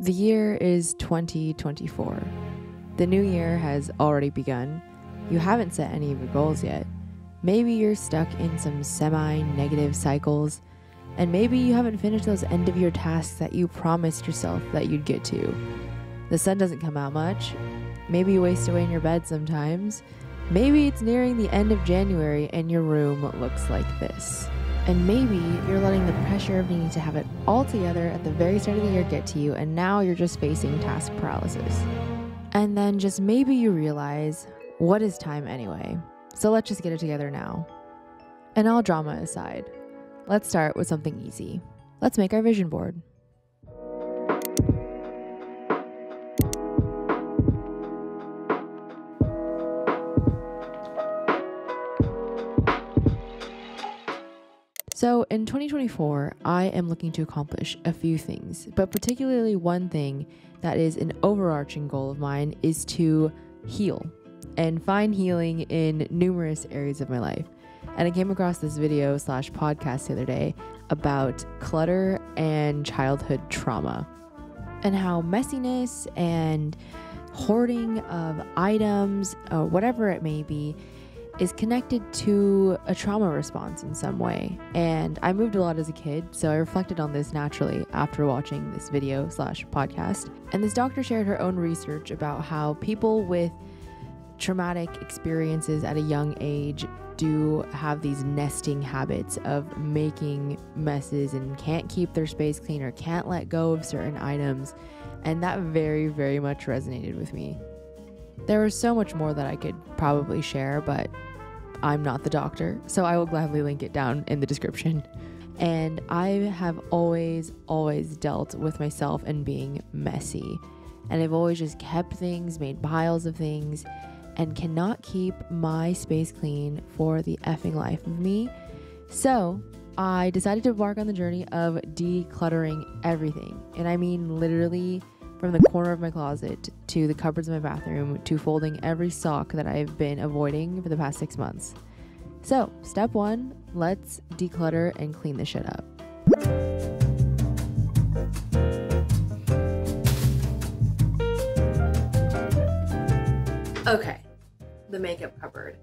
The year is 2024. The new year has already begun. You haven't set any of your goals yet. Maybe you're stuck in some semi negative cycles, and maybe you haven't finished those end of year tasks that you promised yourself that you'd get to. The sun doesn't come out much. Maybe you waste away in your bed sometimes. Maybe it's nearing the end of January and your room looks like this. And maybe you're letting the pressure of needing to have it all together at the very start of the year get to you, and now you're just facing task paralysis. And then just maybe you realize what is time anyway? So let's just get it together now. And all drama aside, let's start with something easy. Let's make our vision board. So, in 2024, I am looking to accomplish a few things, but particularly one thing that is an overarching goal of mine is to heal and find healing in numerous areas of my life. And I came across this video slash podcast the other day about clutter and childhood trauma and how messiness and hoarding of items, or whatever it may be, is connected to a trauma response in some way. And I moved a lot as a kid, so I reflected on this naturally after watching this video slash podcast. And this doctor shared her own research about how people with traumatic experiences at a young age do have these nesting habits of making messes and can't keep their space clean or can't let go of certain items. And that very, very much resonated with me. There was so much more that I could probably share, but I'm not the doctor, so I will gladly link it down in the description. And I have always, always dealt with myself and being messy. And I've always just kept things, made piles of things, and cannot keep my space clean for the effing life of me. So I decided to embark on the journey of decluttering everything. And I mean literally from the corner of my closet to the cupboards of my bathroom to folding every sock that I've been avoiding for the past six months. So, step one, let's declutter and clean the shit up. Okay, the makeup cupboard.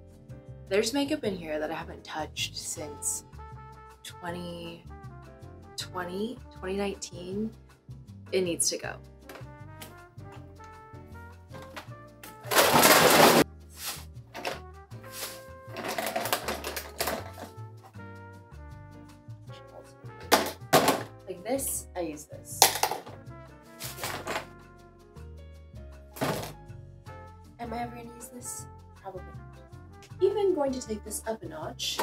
There's makeup in here that I haven't touched since 2020, 2019. It needs to go. I use this. Am I ever gonna use this? Probably not. Even going to take this up a notch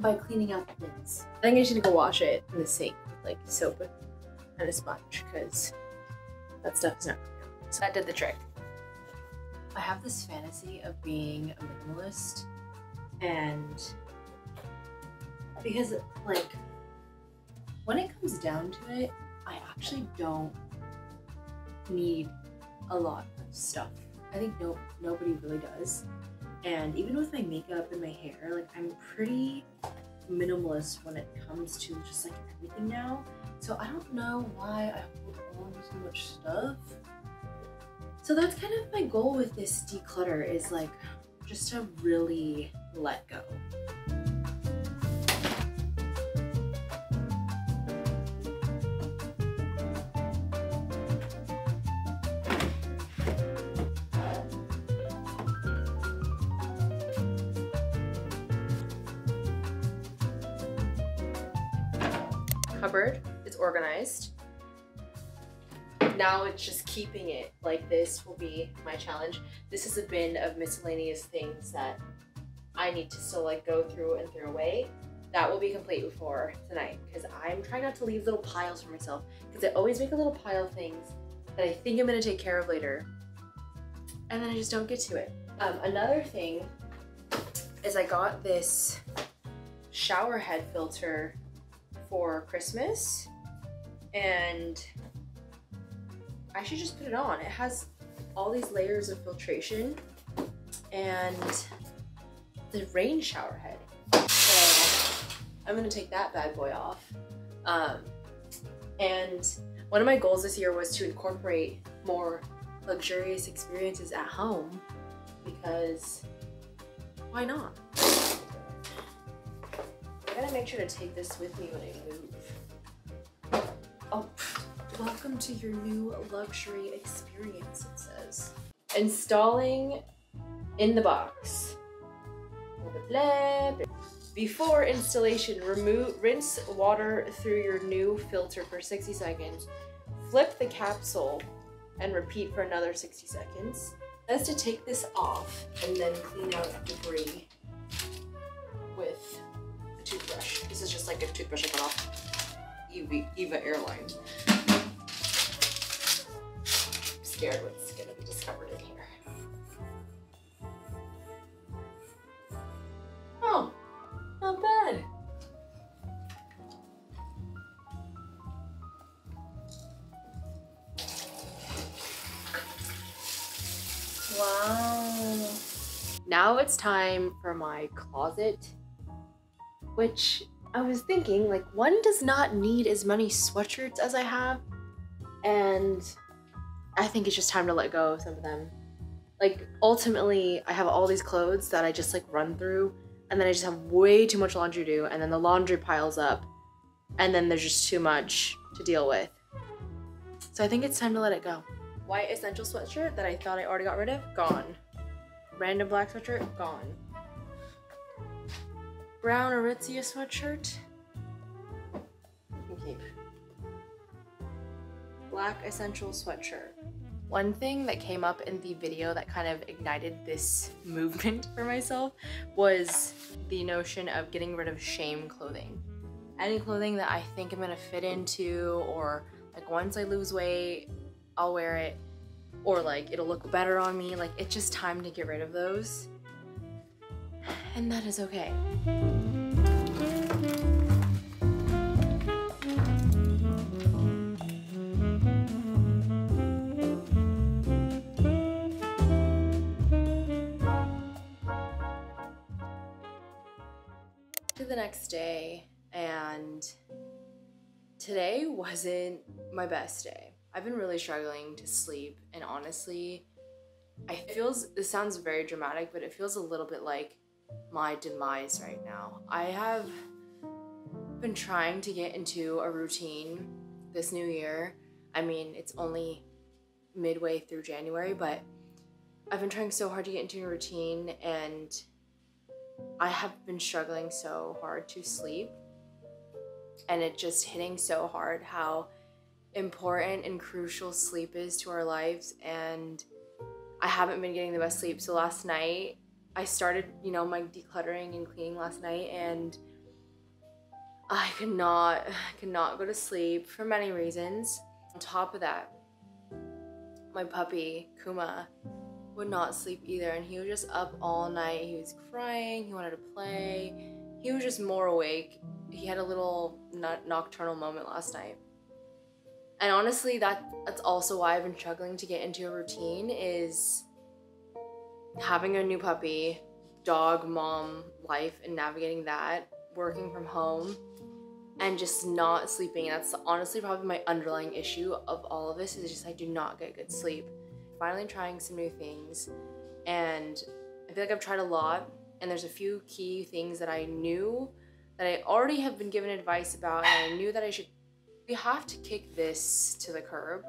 by cleaning out the bins. I think I should go wash it in the sink with like soap and a sponge because that stuff is not. So that did the trick. I have this fantasy of being a minimalist and because like when it comes down to it, I actually don't need a lot of stuff. I think no nobody really does. And even with my makeup and my hair, like I'm pretty minimalist when it comes to just like everything now. So I don't know why I hold on to so much stuff. So that's kind of my goal with this declutter is like just to really let go. Cupboard is organized. Now it's just keeping it like this will be my challenge. This is a bin of miscellaneous things that I need to still like go through and throw away. That will be complete before tonight because I'm trying not to leave little piles for myself because I always make a little pile of things that I think I'm gonna take care of later and then I just don't get to it. Um, another thing is I got this shower head filter for Christmas and I should just put it on. It has all these layers of filtration and the rain shower head. So I'm gonna take that bad boy off. Um, and One of my goals this year was to incorporate more luxurious experiences at home because why not? Make sure to take this with me when I move. Oh, welcome to your new luxury experience, it says. Installing in the box. Blah, blah, blah. Before installation, remove, rinse water through your new filter for 60 seconds. Flip the capsule and repeat for another 60 seconds. That's to take this off and then clean out debris with. This is just like a toothbrush I got off Eva, Eva Airline. I'm scared what's gonna be discovered in here. Oh, not bad. Wow. Now it's time for my closet, which I was thinking, like, one does not need as many sweatshirts as I have, and I think it's just time to let go of some of them. Like, ultimately, I have all these clothes that I just like run through, and then I just have way too much laundry to do, and then the laundry piles up, and then there's just too much to deal with. So I think it's time to let it go. White essential sweatshirt that I thought I already got rid of, gone. Random black sweatshirt, gone. Brown Aritzia sweatshirt, can keep. Black essential sweatshirt. One thing that came up in the video that kind of ignited this movement for myself was the notion of getting rid of shame clothing. Any clothing that I think I'm gonna fit into, or like once I lose weight, I'll wear it, or like it'll look better on me. Like it's just time to get rid of those. And that is okay. To the next day, and today wasn't my best day. I've been really struggling to sleep, and honestly, I feels this sounds very dramatic, but it feels a little bit like my demise right now. I have been trying to get into a routine this new year. I mean, it's only midway through January, but I've been trying so hard to get into a routine and I have been struggling so hard to sleep. And it just hitting so hard how important and crucial sleep is to our lives and I haven't been getting the best sleep. So last night I started, you know, my decluttering and cleaning last night and I could not could not go to sleep for many reasons. On top of that, my puppy, Kuma, would not sleep either and he was just up all night. He was crying, he wanted to play. He was just more awake. He had a little nocturnal moment last night. And honestly, that that's also why I've been struggling to get into a routine is having a new puppy, dog, mom life and navigating that, working from home and just not sleeping. That's honestly probably my underlying issue of all of this is just I do not get good sleep. Finally trying some new things and I feel like I've tried a lot and there's a few key things that I knew that I already have been given advice about and I knew that I should we have to kick this to the curb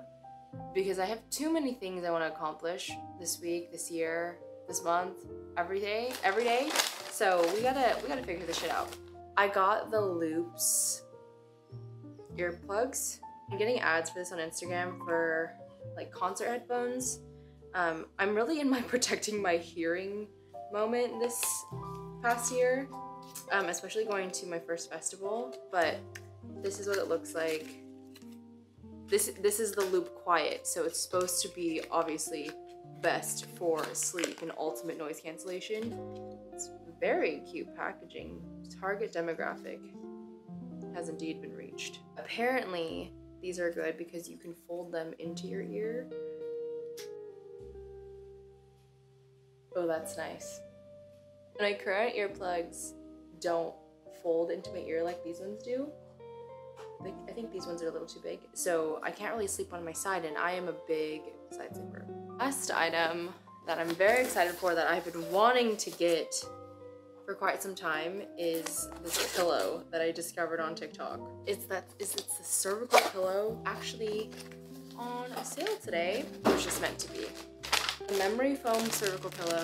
because I have too many things I want to accomplish this week, this year, this month, every day, every day. So we gotta we gotta figure this shit out. I got the loops earplugs. I'm getting ads for this on Instagram for like concert headphones. Um, I'm really in my protecting my hearing moment this past year, um, especially going to my first festival. But this is what it looks like. This, this is the loop quiet, so it's supposed to be obviously best for sleep and ultimate noise cancellation. It's very cute packaging. Target demographic has indeed been reached. Apparently, these are good because you can fold them into your ear. Oh, that's nice. My current earplugs don't fold into my ear like these ones do. I think these ones are a little too big. So I can't really sleep on my side and I am a big side sleeper. Last item that I'm very excited for that I've been wanting to get for quite some time is this pillow that I discovered on TikTok. It's that is it's the cervical pillow actually on a sale today, which is meant to be. A memory foam cervical pillow.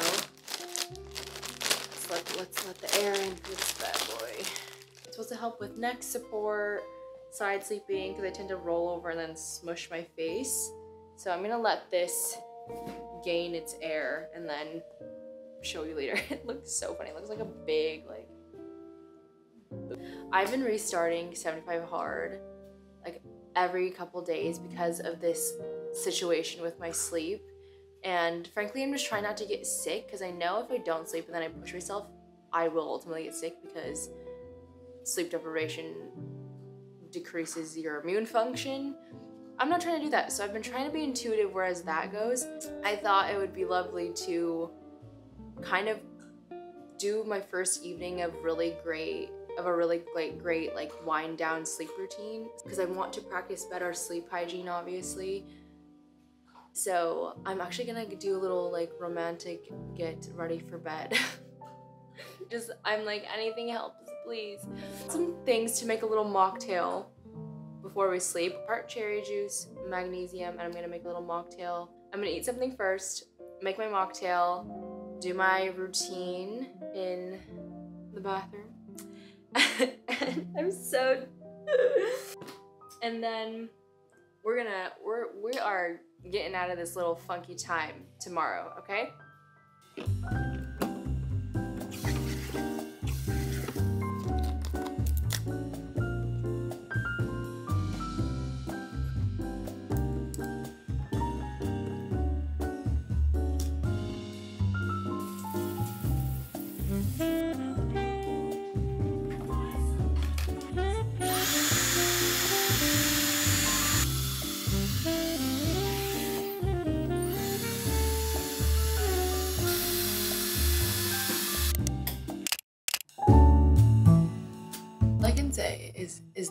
Let's let, let's let the air in this bad boy. It's supposed to help with neck support, side sleeping, because I tend to roll over and then smush my face. So I'm gonna let this gain its air and then show you later. it looks so funny. It looks like a big like I've been restarting 75 hard like every couple days because of this situation with my sleep. And frankly, I'm just trying not to get sick because I know if I don't sleep and then I push myself, I will ultimately get sick because sleep deprivation decreases your immune function. I'm not trying to do that. So I've been trying to be intuitive whereas that goes. I thought it would be lovely to kind of do my first evening of really great of a really great great like wind down sleep routine because I want to practice better sleep hygiene obviously. So I'm actually gonna do a little like romantic get ready for bed. Just I'm like anything helps please. Some things to make a little mocktail before we sleep. Tart cherry juice, magnesium, and I'm gonna make a little mocktail. I'm gonna eat something first, make my mocktail, do my routine in the bathroom. I'm so and then we're gonna we're we are getting out of this little funky time tomorrow, okay?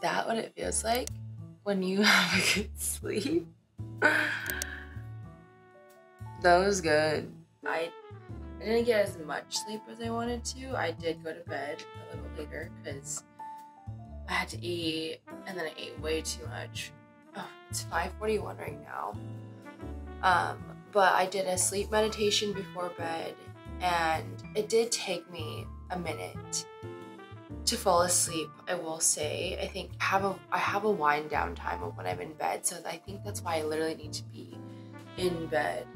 That what it feels like when you have a good sleep? that was good. I, I didn't get as much sleep as I wanted to. I did go to bed a little later because I had to eat and then I ate way too much. Oh, it's 5.41 right now. Um, but I did a sleep meditation before bed and it did take me a minute to fall asleep i will say i think have a i have a wind down time of when i'm in bed. So i think that's why i literally need to be in bed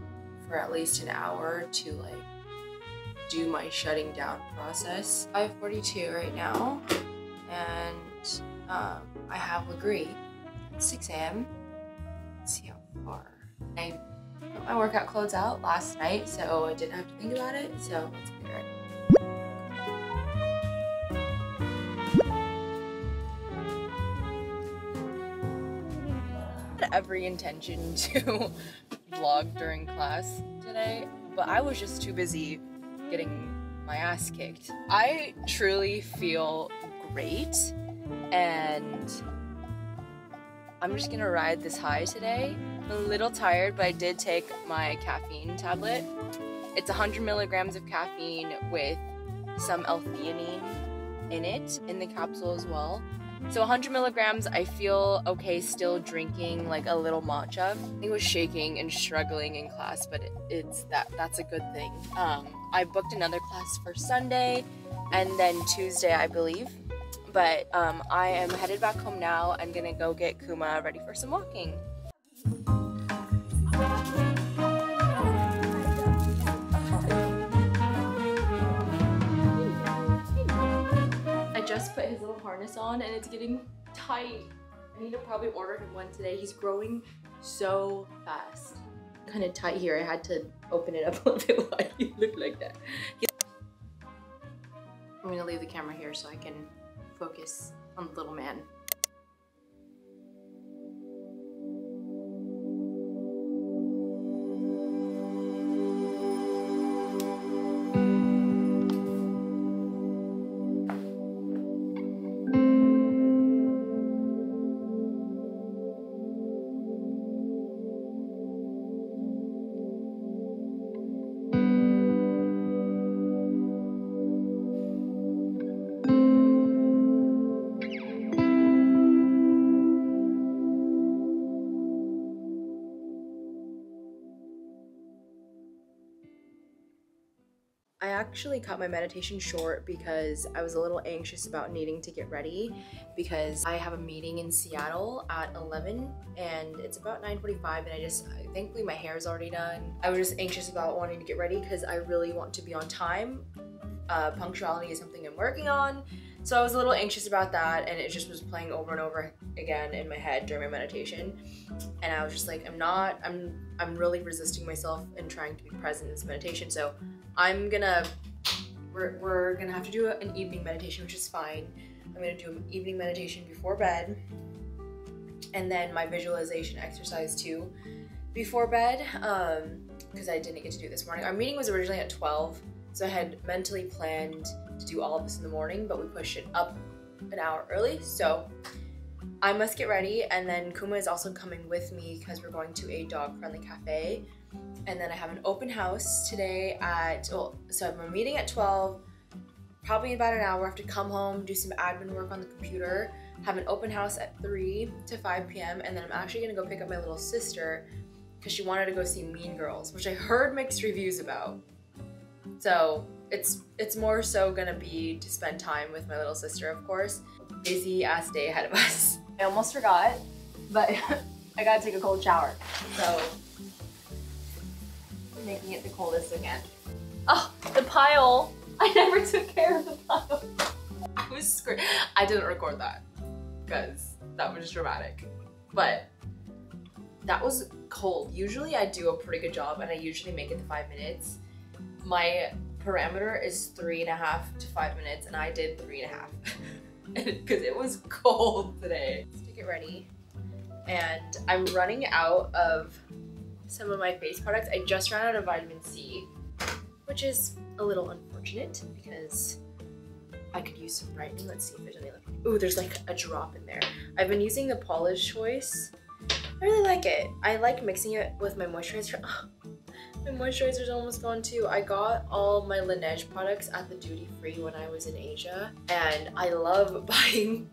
for at least an hour to like do my shutting down process. 542 right now and um, i have Lagree 6 a.m let's see how far. I put my workout clothes out last night so i didn't have to think about it so every intention to vlog during class today, but I was just too busy getting my ass kicked. I truly feel great and I'm just gonna ride this high today. I'm a little tired, but I did take my caffeine tablet. It's 100 milligrams of caffeine with some L-theanine in it, in the capsule as well. So 100 milligrams, I feel okay still drinking like a little matcha. I was shaking and struggling in class, but it, it's that that's a good thing. Um, I booked another class for Sunday and then Tuesday, I believe. But um, I am headed back home now. I'm gonna go get Kuma ready for some walking. Harness on and it's getting tight. I need to probably order him one today. He's growing so fast. Kind of tight here. I had to open it up a little bit wide. You look like that. I'm gonna leave the camera here so I can focus on the little man. Actually cut my meditation short because I was a little anxious about needing to get ready because I have a meeting in Seattle at 11 and it's about 9:45 and I just thankfully my hair is already done. I was just anxious about wanting to get ready because I really want to be on time. Uh, punctuality is something I'm working on. So I was a little anxious about that and it just was playing over and over again in my head during my meditation. And I was just like, I'm not, I'm I'm really resisting myself and trying to be present in this meditation. So I'm gonna, we're, we're gonna have to do an evening meditation, which is fine. I'm gonna do an evening meditation before bed, and then my visualization exercise too before bed, Um, because um, I didn't get to do this morning. Our meeting was originally at 12, so I had mentally planned to do all of this in the morning, but we pushed it up an hour early, so I must get ready, and then Kuma is also coming with me because we're going to a dog-friendly cafe and then I have an open house today at, well, so I have a meeting at 12, probably about an hour. I have to come home, do some admin work on the computer, have an open house at 3 to 5 p.m. And then I'm actually gonna go pick up my little sister because she wanted to go see Mean Girls, which I heard mixed reviews about. So it's it's more so gonna be to spend time with my little sister, of course. Busy ass day ahead of us. I almost forgot, but I gotta take a cold shower. So making it the coldest again. Oh, the pile! I never took care of the pile. I was screwed. I didn't record that because that was dramatic. But that was cold. Usually I do a pretty good job and I usually make it to five minutes. My parameter is three and a half to five minutes and I did three and a half because it was cold today. Let's get ready. And I'm running out of some of my face products. I just ran out of vitamin C, which is a little unfortunate because I could use some brightening. Let's see if there's any left. Ooh, there's like a drop in there. I've been using the Paula's Choice. I really like it. I like mixing it with my moisturizer. my moisturizer's almost gone too. I got all my Laneige products at the duty free when I was in Asia. And I love buying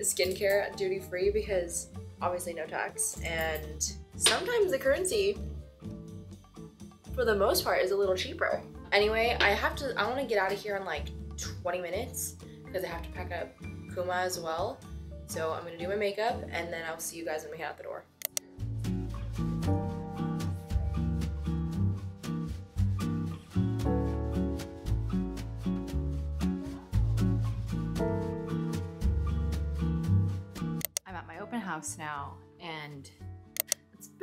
skincare at duty free because obviously no tax and sometimes the currency for the most part is a little cheaper. Anyway, I have to, I want to get out of here in like 20 minutes because I have to pack up Kuma as well. So I'm going to do my makeup and then I'll see you guys when we head out the door. I'm at my open house now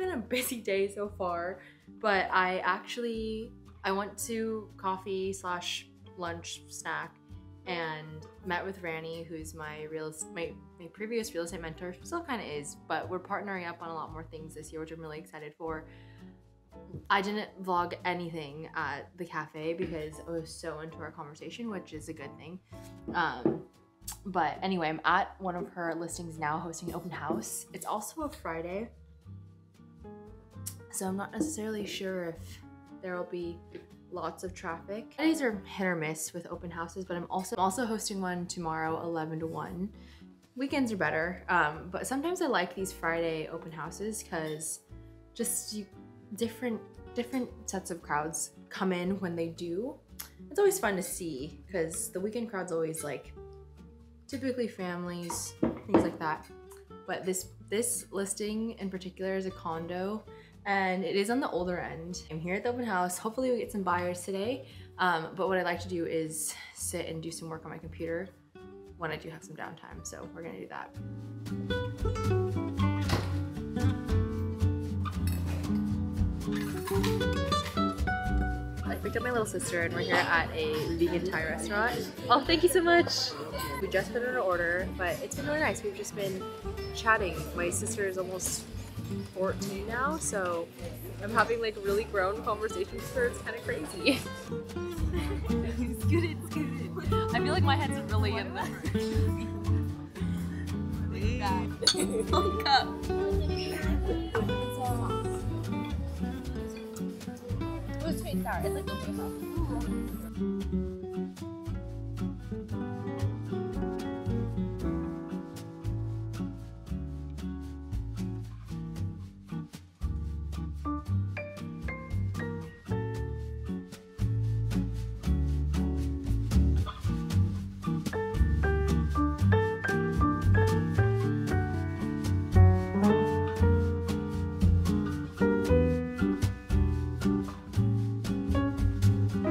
been a busy day so far, but I actually, I went to coffee slash lunch snack and met with Rani, who's my real my, my previous real estate mentor, still kind of is, but we're partnering up on a lot more things this year, which I'm really excited for. I didn't vlog anything at the cafe because I was so into our conversation, which is a good thing. Um, but anyway, I'm at one of her listings now hosting an open house. It's also a Friday, so I'm not necessarily sure if there will be lots of traffic. Fridays are hit or miss with open houses, but I'm also also hosting one tomorrow, 11 to 1. Weekends are better, um, but sometimes I like these Friday open houses because just you, different different sets of crowds come in when they do. It's always fun to see because the weekend crowd's always like typically families, things like that. But this this listing in particular is a condo and it is on the older end. I'm here at the open house. Hopefully we get some buyers today. Um, but what I like to do is sit and do some work on my computer when I do have some downtime. So we're gonna do that. I picked up my little sister and we're here at a vegan Thai restaurant. Oh, thank you so much. We just put in an order, but it's been really nice. We've just been chatting. My sister is almost 14 now, so I'm having like really grown conversations with her. It's kind of crazy. it's good, it's good. I feel like my head's really in there. Look up. It was sweet and sour. It's like milk